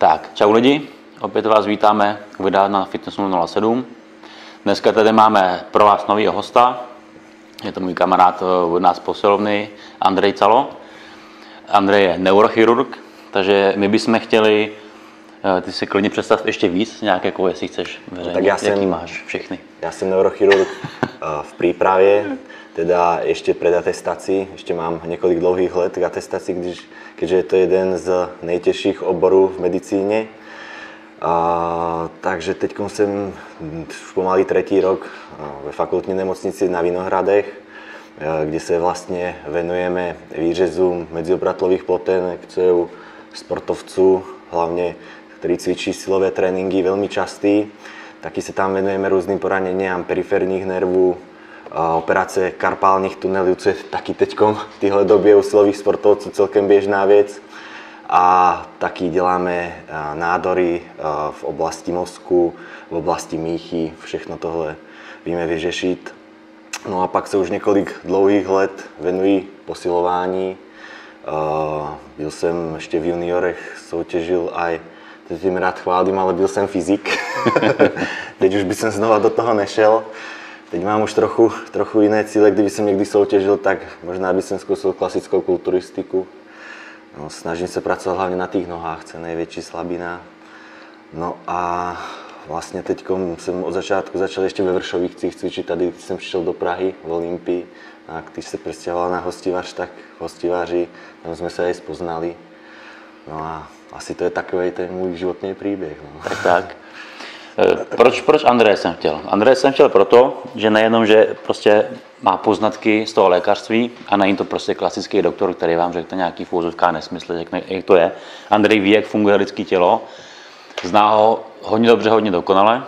Tak, čau lidi, opět vás vítáme u videa na Fitness 007. Dneska tady máme pro vás nového hosta, je to můj kamarád od nás posilovny, Andrej Calo. Andrej je neurochirurg, takže my bychom chtěli, eh, ty si klidně představ ještě víc, nějaké jako, jestli chceš veřejně, tak já jaký jsem- máš všechny. Ja som neurochirurg eh, v príprave, teda ešte pred atestácií, ešte mám niekoľko dlouhých let k atestácii, když, keďže je to jeden z nejtěžších oborů v medicíne. A, takže teď jsem už pomaly tretí rok ve fakultní nemocnici na Vinohradech, kde se vlastně venujeme výřezům medziobratlových plotenek, co je u sportovců, hlavně ktorí cvičí silové tréninky, veľmi častý. Taky se tam venujeme různým poraneniam periferních nervů, operace karpálních tunelů, co je taky teďkom v téhle době u silových sportovců celkem běžná věc. A taky děláme a, nádory a, v oblasti mozku, v oblasti míchy, všechno tohle víme vyřešit. No a pak se už několik dlouhých let venují posilování. Uh, byl jsem ještě v juniorech, soutěžil aj, jim rád chválím, ale byl jsem fyzik. teď už by jsem znova do toho nešel. Teď mám už trochu, trochu jiné cíle, kdyby jsem někdy soutěžil, tak možná by jsem zkusil klasickou kulturistiku. No, snažím se pracovat hlavně na těch nohách, co je největší slabina. No a vlastně teď jsem od začátku začal ještě ve Vršovicích cvičit, tady jsem přišel do Prahy v Olympii, a když se přestěhoval na hostivař, tak v hostivaři, tam jsme se aj spoznali. No a asi to je takový ten můj životní příběh. No. Tak, tak. Eh, Proč, proč Andreje jsem chtěl? Andreje jsem chtěl proto, že nejenom, že prostě má poznatky z toho lékařství a není to prostě klasický doktor, který vám řekne nějaký fůzovká nesmysl, řekne, jak to je. Andrej ví, jak funguje lidské tělo, zná ho hodně dobře, hodně dokonale,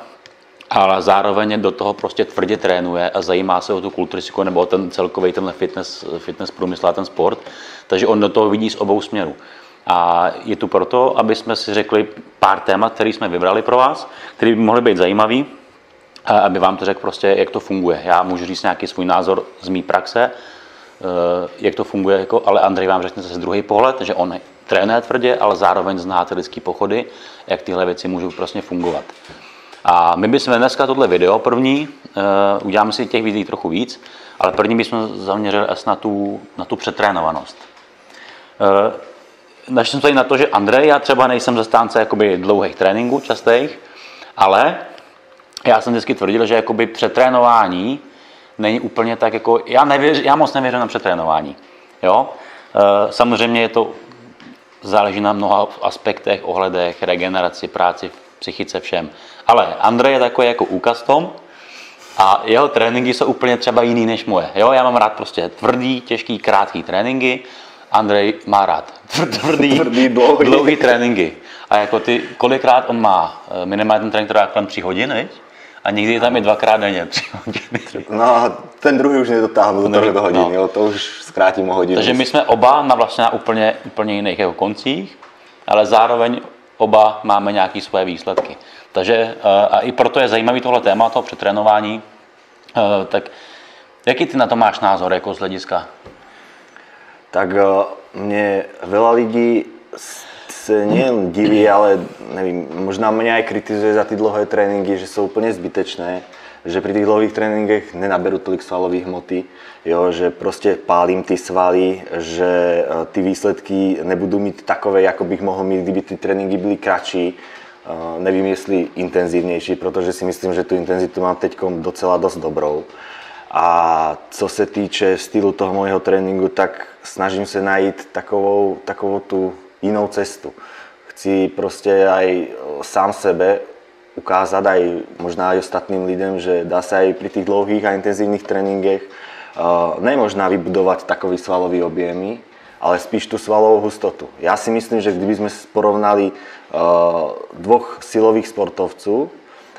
ale zároveň do toho prostě tvrdě trénuje a zajímá se o tu kulturistiku nebo o ten celkový tenhle fitness, fitness průmysl a ten sport, takže on do toho vidí z obou směrů. A je tu proto, aby jsme si řekli pár témat, které jsme vybrali pro vás, které by mohly být zajímavý, aby vám to řekl prostě, jak to funguje. Já můžu říct nějaký svůj názor z mý praxe, eh, jak to funguje, jako, ale Andrej vám řekne zase druhý pohled, že on trénuje tvrdě, ale zároveň zná ty lidské pochody, jak tyhle věci můžou prostě fungovat. A my bychom dneska tohle video první, uh, uděláme si těch videí trochu víc, ale první bychom zaměřili asi na tu, na tu přetrénovanost. Uh, Jsem tady na to, že Andrej, já třeba nejsem zastánce jakoby dlouhých tréninků, častých, ale já jsem vždycky tvrdil, že jakoby přetrénování není úplně tak jako, já, nevěř, já moc nevěřím na přetrénování. Jo? E, samozřejmě je to, záleží na mnoha aspektech, ohledech, regeneraci, práci, psychice, všem. Ale Andrej je takový jako úkaz tom a jeho tréninky jsou úplně třeba jiný než moje. Jo? Já mám rád prostě tvrdý, těžký, krátký tréninky, Andrej má rád tvrdý, Tvrdý, dlouhý. dlouhý tréninky. A jako ty, kolikrát on má, eh, minimálně ten trénink trvá kolem 3 hodin, viď? A někdy tam je dvakrát denně, 3 hodiny. No ten druhý už nedotáhnu do toho hodiny, no. jo, to už zkrátím o hodinu. Takže my jsme oba na vlastně na úplně, úplně jiných jako koncích, ale zároveň oba máme nějaké svoje výsledky. Takže eh, a i proto je zajímavý tohle téma, toho přetrénování. Eh, Tak jaký ty na to máš názor jako z hlediska? Tak eh, mne veľa lidí se nejen diví, ale nevím, možná mě aj kritizuje za ty dlouhé tréninky, že jsou úplně zbytečné, že pri tých dlouhých tréninkách nenaberu tolik svalových hmoty, jo, že prostě pálím ty svaly, že eh, ty výsledky nebudu mít takové, jako bych mohl mít, kdyby ty tréninky byly kratší. Eh, Nevím, jestli intenzívnější, protože si myslím, že tu intenzitu mám teď docela dost dobrou. A co se týče stylu toho môjho tréninku, tak snažím se najít takovou, takovou tu jinou cestu. Chci prostě aj sám sebe ukázať aj možná aj ostatným lidem, že dá sa aj pri tých dlouhých a intenzívnych tréninkách uh, nemožná vybudovať takový svalový objemy, ale spíš tú svalovou hustotu. Ja si myslím, že kdyby sme porovnali uh, dvoch silových sportovců,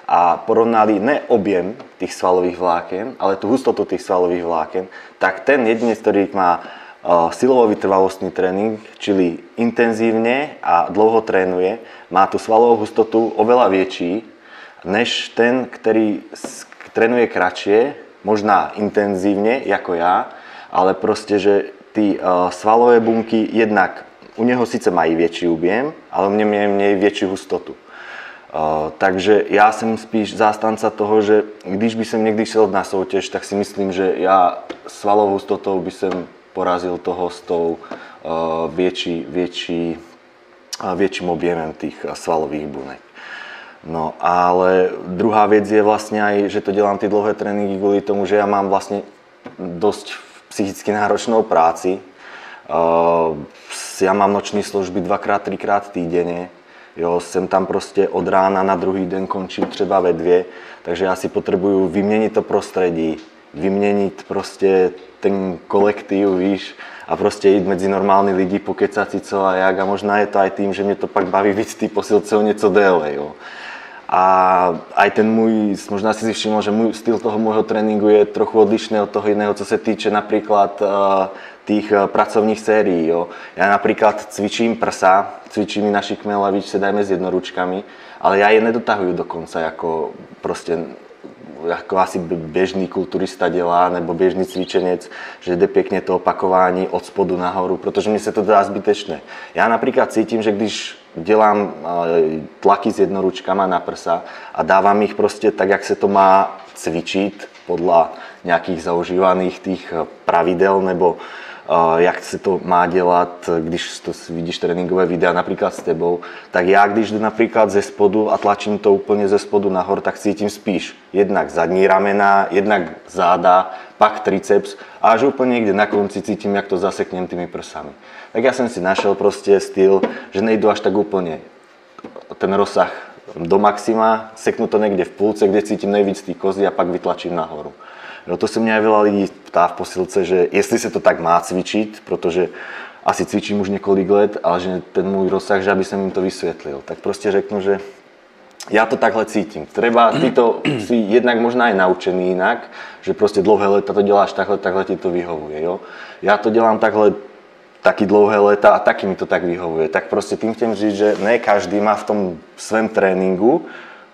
a porovnali ne objem tých svalových vláken, ale tú hustotu tých svalových vláken, tak ten jedinec, ktorý má uh, silovo vytrvalostný tréning, čili intenzívne a dlouho trénuje, má tú svalovú hustotu oveľa väčší, než ten, ktorý trénuje kratšie, možná intenzívne, ako ja, ale proste, že ty uh, svalové bunky jednak u něho sice mají větší objem, ale u mě mějí větší hustotu. Takže já jsem spíš zástanca toho, že když by jsem někdy šel na soutěž, tak si myslím, že já svalovou hustotou by jsem porazil toho s tou větší, uh, větším objemem těch svalových bunek. No ale druhá věc je vlastně aj, že to dělám ty dlouhé tréninky kvůli tomu, že já mám vlastně dost psychicky náročnou práci. Já mám noční služby dvakrát, třikrát týdenne. Jo, jsem tam prostě od rána na druhý den končím třeba ve dvě, takže já si potřebuju vyměnit to prostředí, vyměnit prostě ten kolektiv, víš, a prostě jít mezi normální lidi, pokecat si co a jak a možná je to aj tým, že mě to pak baví víc ty posilce o něco déle, jo. A aj ten môj, možná si si všimol, že môj styl toho môjho tréningu je trochu odlišný od toho iného, co se týče napríklad uh, tých uh, pracovních sérií. Jo. Ja napríklad cvičím prsa, cvičím i na šikme lavič, sedajme s jednoručkami, ale ja je nedotahuju dokonca ako proste ako asi bežný kulturista dělá, nebo běžný cvičenec, že jde pěkně to opakování od spodu nahoru, protože mi se to dá zbytečné. Já například cítím, že když dělám tlaky s jednoručkama na prsa a dávám ich prostě tak, jak se to má cvičit podle nějakých zaužívaných tých pravidel nebo jak se to má dělat, když to vidíš tréninkové videa například s tebou, tak já, když jdu například ze spodu a tlačím to úplně ze spodu nahor, tak cítím spíš jednak zadní ramena, jednak záda, pak triceps a až úplně někde na konci cítím, jak to zaseknem tými prsami. Tak já jsem si našel prostě styl, že nejdu až tak úplně ten rozsah do maxima, seknu to někde v půlce, kde cítím nejvíc ty kozy a pak vytlačím nahoru. No to se mě veľa lidí ptá v posilce, že jestli se to tak má cvičit, protože asi cvičím už několik let, ale že ten můj rozsah, že aby jsem jim to vysvětlil. Tak prostě řeknu, že já to takhle cítím. Treba, ty to si jednak možná je naučený jinak, že prostě dlouhé leta to děláš takhle, takhle ti to vyhovuje. Jo? Já to dělám takhle taky dlouhé leta a taky mi to tak vyhovuje. Tak prostě tým chcem říct, že ne každý má v tom svém tréninku,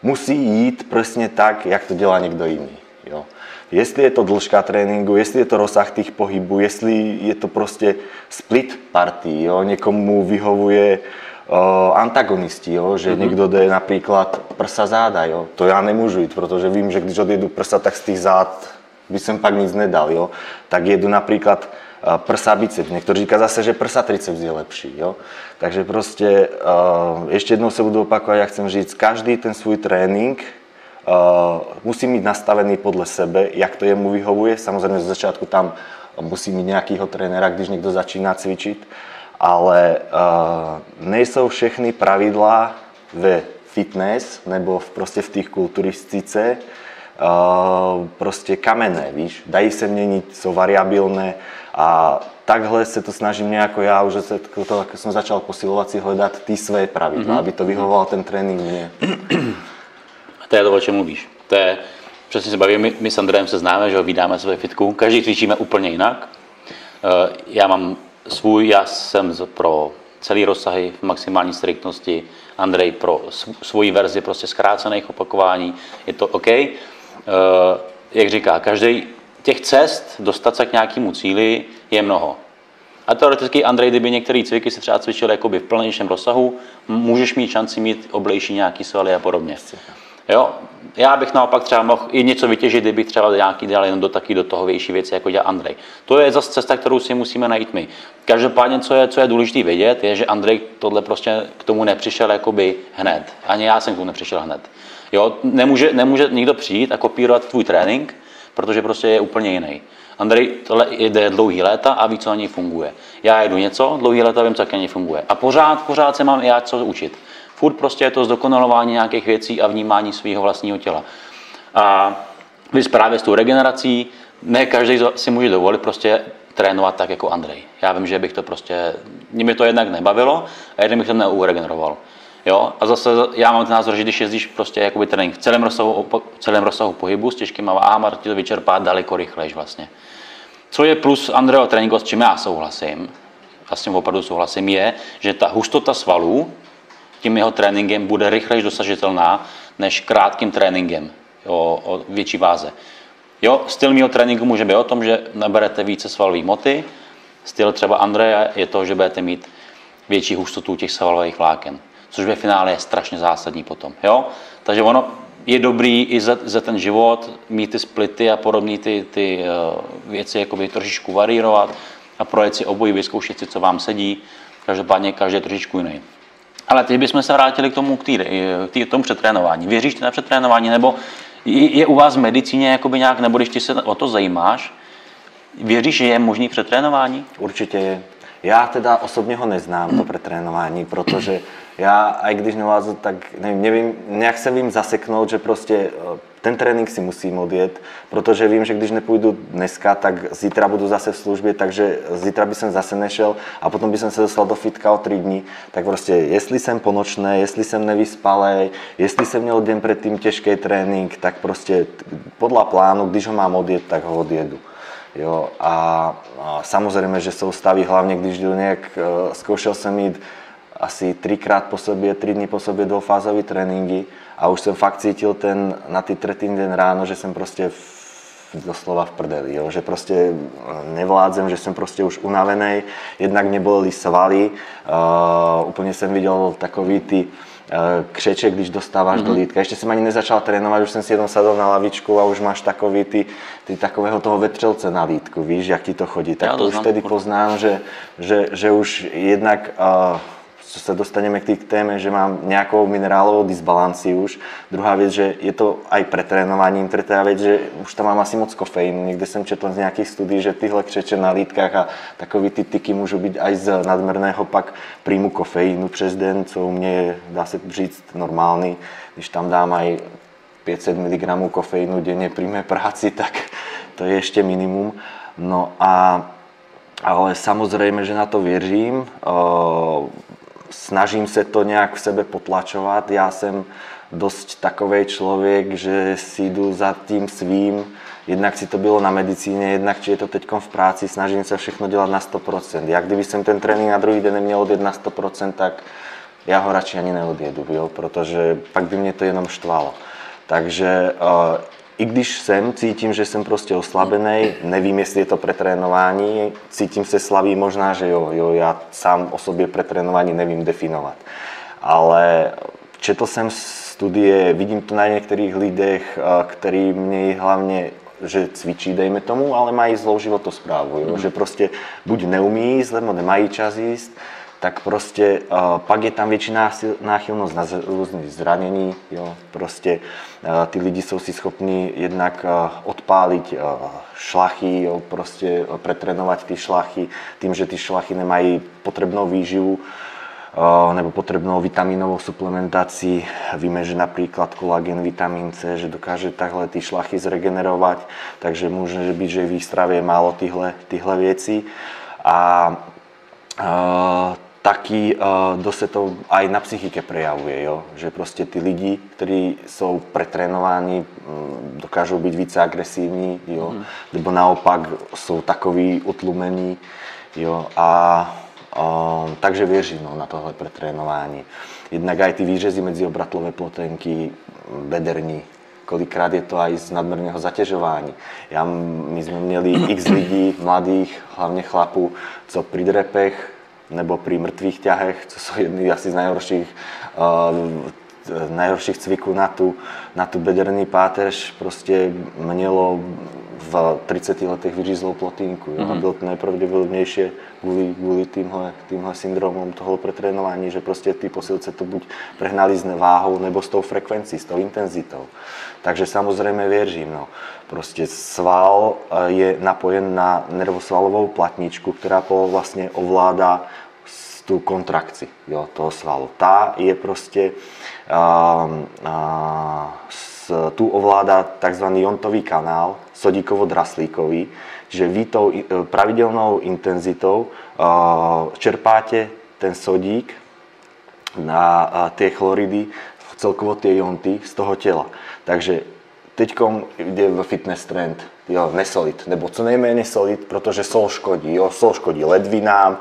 musí jít přesně tak, jak to dělá někdo jiný. Jo? Jestli je to dĺžka tréninku, jestli je to rozsah tých pohybů, jestli je to prostě split party, jo? někomu vyhovuje uh, antagonisti, jo? že mm-hmm. někdo jde například prsa záda, jo? to já nemůžu jít, protože vím, že když odjedu prsa, tak z těch zád by jsem pak nic nedal, jo? tak jedu například uh, prsa biceps. Někdo říká zase, že prsa triceps je lepší. Jo? Takže prostě uh, ještě jednou se budu opakovat, jak chcem říct, každý ten svůj trénink musí mít nastavený podle sebe, jak to jemu vyhovuje. Samozřejmě z začátku tam musí mít nějakého trenéra, když někdo začíná cvičit, ale uh, nejsou všechny pravidla ve fitness nebo v, prostě v těch kulturistice uh, prostě kamenné, víš. Dají se měnit, jsou variabilné a takhle se to snažím nějak já, už se to, jsem začal posilovat si hledat ty své pravidla, mm-hmm. aby to vyhovovalo ten trénink mně. To je to, o čem mluvíš. To je, přesně se bavíme, my, my s Andrejem se známe, že ho vydáme své fitku, každý cvičíme úplně jinak. Eh, já mám svůj, já jsem pro celý rozsahy v maximální striktnosti, Andrej pro svoji verzi prostě zkrácených opakování, je to OK. Eh, jak říká, každý těch cest dostat se k nějakému cíli je mnoho. A teoreticky Andrej, kdyby některé cviky se třeba cvičil jakoby v plnějším rozsahu, můžeš mít šanci mít oblejší nějaký svaly a podobně. Jo? Já bych naopak třeba mohl i něco vytěžit, kdybych třeba nějaký dal jenom do taky do toho větší věci, jako dělá Andrej. To je zase cesta, kterou si musíme najít my. Každopádně, co je, co je důležité vědět, je, že Andrej tohle prostě k tomu nepřišel jakoby hned. Ani já jsem k tomu nepřišel hned. Jo? Nemůže, nemůže nikdo přijít a kopírovat tvůj trénink, protože prostě je úplně jiný. Andrej tohle jde dlouhý léta a ví, co na něj funguje. Já jedu něco, dlouhý léta vím, co na něj funguje. A pořád, pořád se mám já co učit. Furt prostě je to zdokonalování nějakých věcí a vnímání svého vlastního těla. A vy právě s tou regenerací, ne každý si může dovolit prostě trénovat tak jako Andrej. Já vím, že bych to prostě, mě to jednak nebavilo a jeden bych to neuregeneroval. Jo? A zase já mám ten názor, že když jezdíš prostě jakoby trénink v celém rozsahu, v celém rozsahu pohybu s těžkýma váhama, ti to vyčerpá daleko rychlejš vlastně. Co je plus Andreho tréninku, s čím já souhlasím, a s tím opravdu souhlasím, je, že ta hustota svalů tím jeho tréninkem bude rychleji dosažitelná než krátkým tréninkem o, o větší váze. Jo, styl mého tréninku může být o tom, že naberete více svalové moty. Styl třeba Andreje je to, že budete mít větší hustotu těch svalových vláken, což ve finále je strašně zásadní potom. Jo? Takže ono je dobrý i za, za ten život mít ty splity a podobné ty, ty uh, věci jakoby trošičku varírovat a projet si obojí, vyzkoušet si, co vám sedí. Každopádně každý je trošičku jiný. Ale teď bychom se vrátili k tomu, k, tý, k tý, tomu přetrénování. Věříš ty na přetrénování, nebo je u vás v medicíně jakoby nějak, nebo když ty se o to zajímáš, věříš, že je možný přetrénování? Určitě je. Já teda osobně ho neznám, to pretrénování, protože já, aj když nevládzu, tak nevím, nevím, nějak se vím zaseknout, že prostě eh, ten trénink si musím odjet, protože vím, že když nepůjdu dneska, tak zítra budu zase v službě, takže zítra by jsem zase nešel a potom by jsem se dostal do fitka o tři dní. Tak prostě, jestli jsem ponočné, jestli jsem nevyspalý, jestli jsem měl den předtím těžký trénink, tak prostě podle plánu, když ho mám odjet, tak ho odjedu. Jo, a, a samozrejme, že jsou stavy, hlavně když jdu nějak, uh, zkoušel jsem jít asi třikrát po sobě, tři dny po sobě dvoufázové tréninky a už jsem fakt cítil ten, na ty tretí den ráno, že jsem prostě v, doslova v prdeli, jo? že prostě eh, nevládzem, že jsem prostě už unavený, jednak mě bolely svaly, uh, úplně jsem viděl takový ty křeče, když dostáváš mm-hmm. do mhm. lítka. Ještě jsem ani nezačal trénovat, už jsem si jenom sadl na lavičku a už máš takový ty, ty takového toho vetřelce na lítku, víš, jak ti to chodí. Tak to už vtedy poznám, že, že, že už jednak uh, sa dostaneme k tej téme, že mám nejakou minerálovou disbalanciu už. Druhá vec, že je to aj pretrénovaním. Tretá vec, že už tam mám asi moc kofeínu. Niekde som četl z nejakých studií, že tyhle křeče na lítkách a takový ty tyky môžu byť aj z nadmerného pak príjmu kofeínu přes den, co u mě je, dá se říct, normálny. Když tam dám aj 500 mg kofeínu denne pri práci, tak to je ešte minimum. No a ale samozrejme, že na to věřím snažím se to nějak v sebe potlačovat. Já jsem dost takový člověk, že si jdu za tím svým, jednak si to bylo na medicíně, jednak či je to teď v práci, snažím se všechno dělat na 100%. Jak kdyby jsem ten trénink na druhý den neměl odjet na 100%, tak já ho radši ani neodjedu, jo? protože pak by mě to jenom štvalo. Takže uh, i když jsem, cítím, že jsem prostě oslabený, nevím, jestli je to pretrénování, cítím se slabý, možná, že jo, jo, já sám o sobě pretrénování nevím definovat. Ale četl jsem studie, vidím to na některých lidech, který mě hlavně že cvičí, dejme tomu, ale mají zlou životosprávu, jo? Mm. že prostě buď neumí jíst, nebo nemají čas jíst, tak prostě uh, pak je tam větší náchylnost na různé zranění, jo, prostě uh, ty lidi jsou si schopni jednak uh, odpálit uh, šlachy, jo, prostě pretrénovat ty šlachy, tím, že ty šlachy nemají potřebnou výživu, nebo potrebnou vitaminovou suplementaci. Víme, že napríklad kolagén, vitamín C, že dokáže takhle ty šlachy zregenerovať, takže môže byť, že v ich strave je málo týchhle věcí. A uh, taky uh, dosť to aj na psychike prejavuje, jo? že prostě ty lidi, kteří jsou pretrénovaní, um, dokážou být více agresívní, jo? Mm. nebo naopak jsou takový utlumení, jo? a um, takže věřím no, na tohle pretrénování. Jednak aj ty výřezy mezi obratlové plotenky, bederní, kolikrát je to aj z nadmerného zatěžování. Já, my jsme měli x lidí, mladých, hlavně chlapů, co pri drepech nebo pri mrtvých ťahech, co jsou jedny asi z najhorších, uh, najhorších cviků na tu, na tu bederný páteř, prostě mělo v 30 letech vyřízlou plotínku. Jo? Mm-hmm. A bylo to nejpravděpodobnější kvůli, kvůli týmhle, týmhle syndromům toho pretrénování, že prostě ty posilce to buď prehnali s váhou, nebo s tou frekvencí, s tou intenzitou. Takže samozřejmě věřím. No. Prostě sval eh, je napojen na nervosvalovou platničku, která vlastně ovládá tu kontrakci jo, toho svalu. Ta je prostě, uh, uh, s, tu ovládá tzv. jontový kanál, sodíkovo-draslíkový, že vy tou e, pravidelnou intenzitou uh, čerpáte ten sodík na uh, tie chloridy, celkovo tie jonty z toho těla. Takže teď jde v fitness trend, jo, nesolid, nebo co nejméně solid, protože sol škodí, jo, sol škodí ledvinám,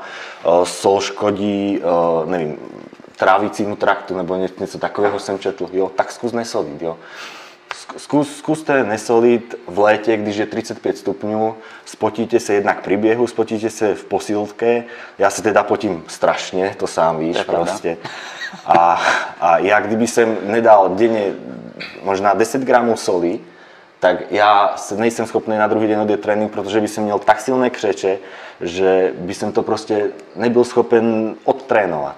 sol škodí, nevím, trávicímu traktu, nebo něco takového jsem četl, jo, tak zkus nesolid, jo. Skús, skúste nesolit v léte, když je 35 stupňů, spotíte se jednak pri běhu, spotíte se v posilke. Já se teda potím strašně, to sám víš To prostě. A, a já kdyby jsem nedal denně možná 10 gramů soli, tak já se nejsem schopný na druhý den odjet trénink, protože by jsem měl tak silné křeče, že by jsem to prostě nebyl schopen odtrénovat.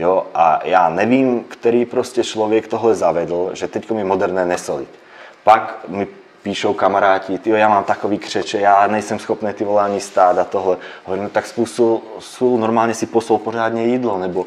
Jo? A já nevím, který prostě člověk tohle zavedl, že teď je moderné nesolit. Pak mi píšou kamaráti, tyjo, já mám takový křeče, já nejsem schopný ty vole ani stát a tohle. Hovorím, no tak zkusil, zkusil normálně si posol pořádně jídlo, nebo uh,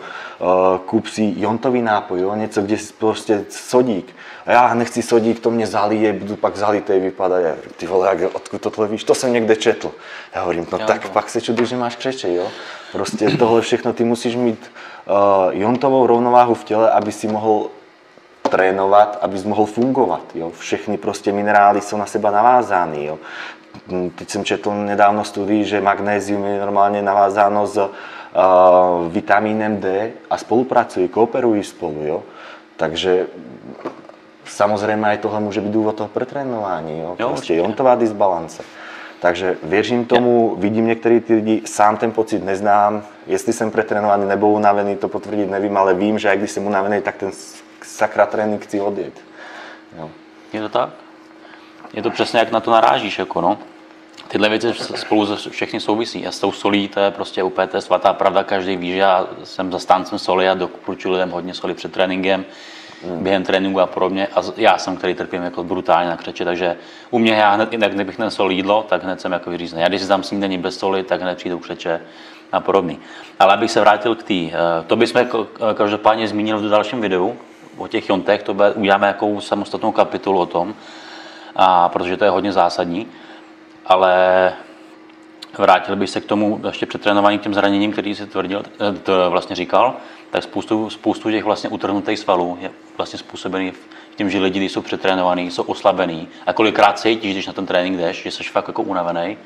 kúp si jontový nápoj, jo, něco, kde si prostě sodík. A já nechci sodík, to mě zalije, budu pak zalitej vypadat. Ty vole, jak, odkud tohle víš, to jsem někde četl. Já hovorím, no tak no. pak se čuduješ, že máš křeče, jo. Prostě tohle všechno, ty musíš mít uh, jontovou rovnováhu v těle, aby si mohl trénovat, abys mohl fungovat. Jo? Všechny prostě minerály jsou na seba navázány. Jo? Mm, Teď jsem četl nedávno studii, že magnézium je normálně navázáno s uh, vitamínem D a spolupracují, kooperují spolu. Jo? Takže samozřejmě aj tohle může být důvod toho pretrénování. Jo? Jo, určitě. jontová disbalance. Takže věřím tomu, vidím některé ty lidi, sám ten pocit neznám, jestli jsem pretrénovaný nebo unavený, to potvrdit nevím, ale vím, že jak když jsem unavený, tak ten sakra trénink chci odjet. Jo. Je to tak? Je to přesně jak na to narážíš, jako no. Tyhle věci spolu všechny souvisí a s tou solí to je prostě úplně to je svatá pravda, každý ví, že já jsem zastáncem soli a doporučuji lidem hodně soli před tréninkem, během tréninku a podobně. A já jsem, který trpím jako brutálně na křeče, takže u mě já hned, jak kdybych ten sol jídlo, tak hned jsem jako vyřízený. Já když si dám snídaní bez soli, tak hned přijdou křeče a podobný. Ale abych se vrátil k té, eh, to bychom ko- každopádně zmínili v dalším videu, o těch jontech, to bude, uděláme jakou samostatnou kapitolu o tom, a protože to je hodně zásadní, ale vrátil bych se k tomu ještě před trénováním těm zraněním, který si tvrdil, eh, to vlastně říkal, tak spoustu, spoustu těch vlastně utrhnutých svalů je vlastně způsobený tím, že lidi, jsou přetrénovaní, jsou oslabený. A kolikrát cítíš, když na ten trénink jdeš, že jsi fakt jako unavený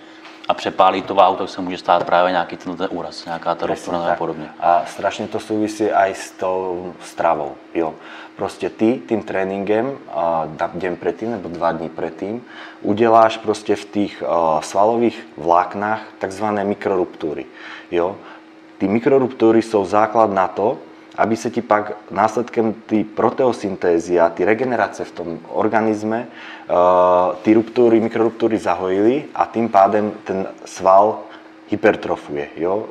a přepálí to váhu, tak se může stát právě nějaký tenhle ten úraz, nějaká ta rozporná a podobně. A strašne to súvisí aj s tou stravou. Jo. Proste ty tým tréningem deň predtým nebo dva dní predtým udeláš proste v tých a, svalových vláknách tzv. mikroruptúry. Jo. Ty mikroruptúry sú základ na to, aby sa ti pak následkem ty a ty regenerace v tom organizme uh, ty ruptúry, mikroruptúry zahojili a tým pádem ten sval hypertrofuje. Jo?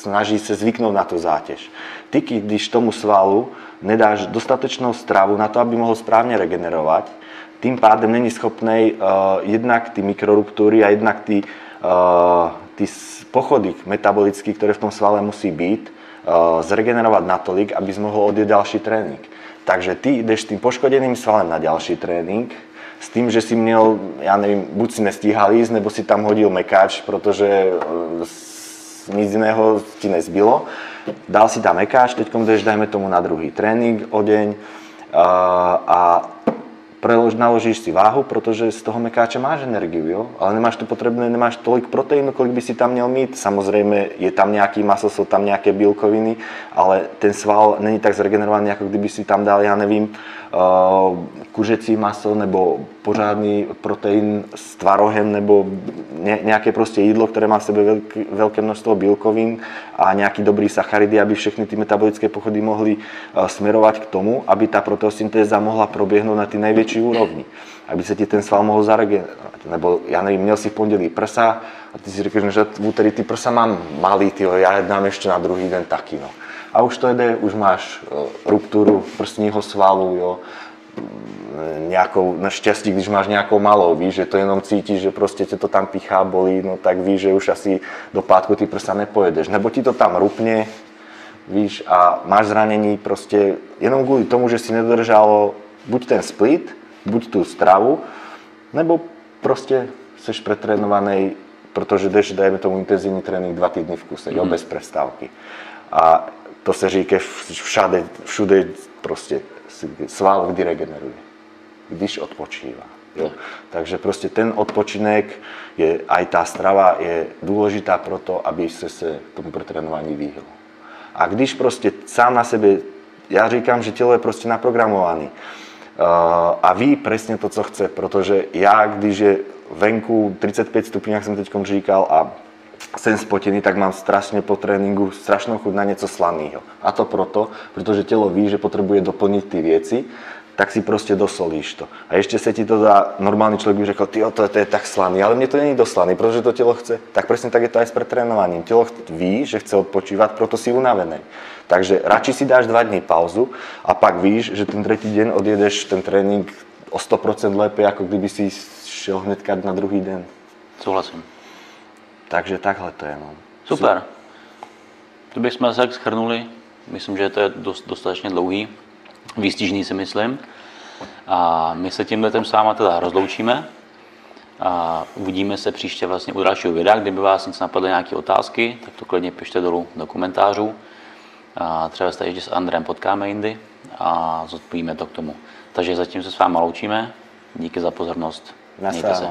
Snaží se zvyknout na tu zátěž. Ty, když tomu svalu nedáš dostatečnou stravu na to, aby mohl správně regenerovat, tým pádem není schopný uh, jednak ty mikroruptury a jednak ty, uh, pochody metabolické, které v tom svale musí být, uh, zregenerovat natolik, abys mohl odjet další trénink. Takže ty jdeš s tím poškodeným svalem na další trénink, s tím, že si měl, já nevím, buď si nestíhal jíst, nebo si tam hodil mekáč, protože s- nic jiného ti nezbylo. Dal si tam mekáč, teď jdeš, dajme tomu, na druhý trénink o deň uh, a prelož, naložíš si váhu, protože z toho mekáče máš energiu, jo? ale nemáš to potrebné, nemáš tolik proteínu, kolik by si tam měl mít. Samozřejmě je tam nějaký maso, jsou tam nějaké bílkoviny, ale ten sval není tak zregenerovaný, jako kdyby si tam dal, já nevím, kuřecí maso nebo pořádný protein s tvarohem nebo ně, nějaké prostě jídlo, které má v sebe velké množstvo bílkovin a nějaký dobrý sacharidy, aby všechny ty metabolické pochody mohly uh, směrovat k tomu, aby ta proteosyntéza mohla proběhnout na ty největší úrovni, aby se ti ten sval mohl zaregenerovat. Nebo já nevím, měl si v pondělí prsa a ty si řekneš, že v úterý ty prsa mám malý, tyjo, já dám ještě na druhý den taky. No. A už to jde, už máš uh, rupturu prsního svalu, jo, nějakou, naštěstí, když máš nějakou malou, víš, že to jenom cítíš, že prostě tě to tam pichá, bolí, no tak víš, že už asi do pátku ty prsa nepojedeš, nebo ti to tam rupne, víš, a máš zranění prostě jenom kvůli tomu, že si nedodržalo buď ten split, buď tu stravu, nebo prostě seš pretrénovaný, protože jdeš, dajme tomu intenzivní trénink dva týdny v kuse, jo, bez prestávky. A to se říká všade, všude prostě sval kdy regeneruje, když odpočívá. Jo? Takže prostě ten odpočinek, je, aj tá strava je důležitá pro to, aby se se tomu pretrénování vyhlo. A když prostě sám na sebe, já říkám, že tělo je prostě naprogramovaný. a ví presne to, co chce, protože já, když je venku 35 stupňů, jak jsem teď říkal, a jsem spotený, tak mám strašne po tréninku strašnou chuť na něco slaného. A to proto, protože tělo ví, že potřebuje doplniť ty věci, tak si prostě dosolíš to. A ještě se ti to dá, normálny člověk by řekl, ty to, to je tak slaný, ale mně to není doslaný, protože to tělo chce. Tak přesně tak je to aj s pretrénovaním. Tělo ví, že chce odpočívat, proto si unavený. Takže radši si dáš dva dny pauzu a pak víš, že ten tretí den odjedeš ten trénink o 100% lépe, jako kdyby si šel hnedka na druhý den. Souhlasím. Takže takhle to je. No. Super. To bychom se tak schrnuli. Myslím, že to je dost, dostatečně dlouhý. Výstižný si myslím. A my se tímhle s váma teda rozloučíme. A uvidíme se příště vlastně u dalšího videa. Kdyby vás nic napadly nějaké otázky, tak to klidně pište dolů do komentářů. A třeba se ještě s Andrem potkáme jindy a zodpovíme to k tomu. Takže zatím se s vámi loučíme. Díky za pozornost. Mějte se.